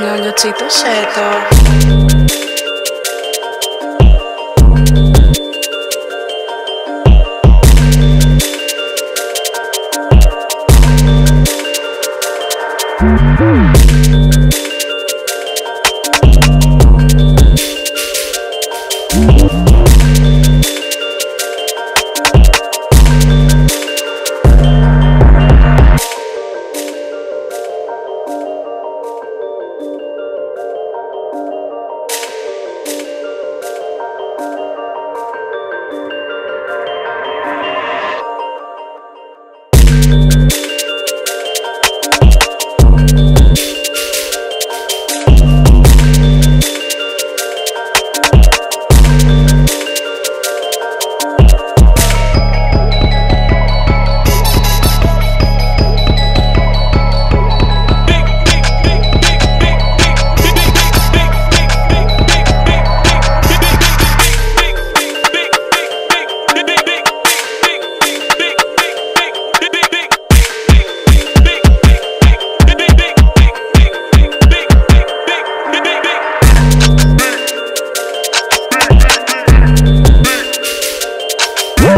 Νιολιοτσίτο έτο. Mm-hmm.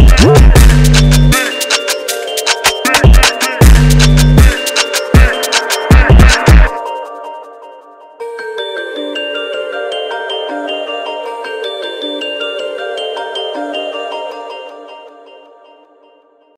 Yeah.